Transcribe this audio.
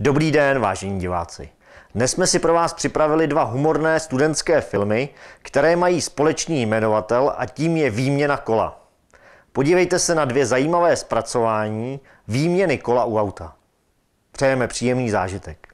Dobrý den, vážení diváci. Dnes jsme si pro vás připravili dva humorné studentské filmy, které mají společný jmenovatel a tím je Výměna kola. Podívejte se na dvě zajímavé zpracování výměny kola u auta. Přejeme příjemný zážitek.